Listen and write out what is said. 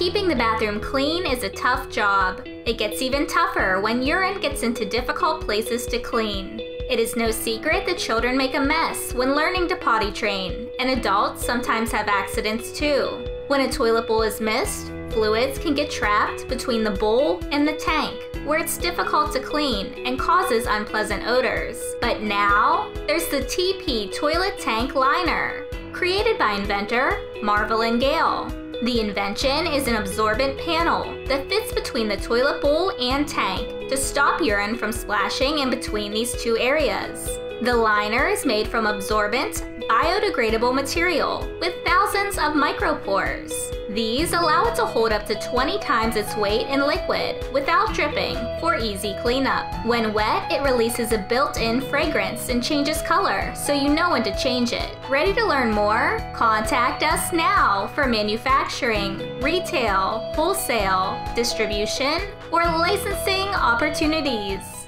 Keeping the bathroom clean is a tough job. It gets even tougher when urine gets into difficult places to clean. It is no secret that children make a mess when learning to potty train, and adults sometimes have accidents too. When a toilet bowl is missed, fluids can get trapped between the bowl and the tank, where it's difficult to clean and causes unpleasant odors. But now, there's the T-Pee Toilet Tank Liner, created by inventor Marvalyn Gayle. The invention is an absorbent panel that fits between the toilet bowl and tank to stop urine from splashing in between these two areas. The liner is made from absorbent, biodegradable material with thousands of micropores. These allow it to hold up to 20 times its weight in liquid without dripping for easy cleanup. When wet, it releases a built-in fragrance and changes color, so you know when to change it. Ready to learn more? Contact us now for manufacturing, retail, wholesale, distribution, or licensing opportunities.